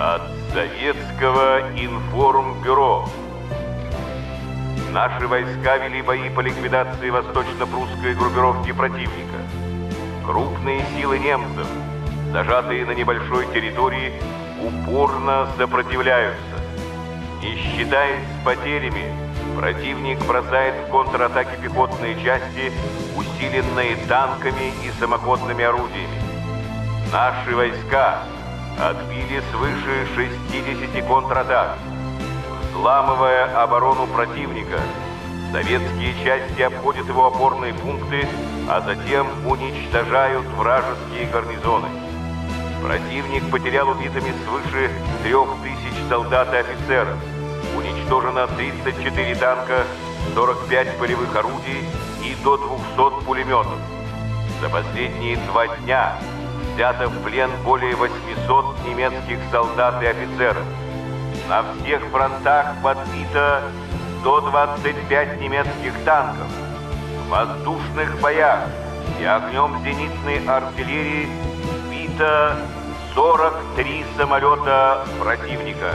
Ведомство Информбюро. Наши войска вели бои по ликвидации восточно-прусской группировки противника. Крупные силы немцев, зажатые на небольшой территории, упорно сопротивляются. Не считаясь с потерями, противник бросает в контратаки пехотные части, усиленные танками и самоходными орудиями. Наши войска отбили свыше 60 контратак. Взламывая оборону противника, советские части обходят его опорные пункты, а затем уничтожают вражеские гарнизоны. Противник потерял убитыми свыше 3000 солдат и офицеров. Уничтожено 34 танка, 45 полевых орудий и до 200 пулеметов. За последние два дня взято в плен более 800 немецких солдат и офицеров. На всех фронтах подбито 125 немецких танков. В воздушных боях и огнем зенитной артиллерии сбито 43 самолета противника.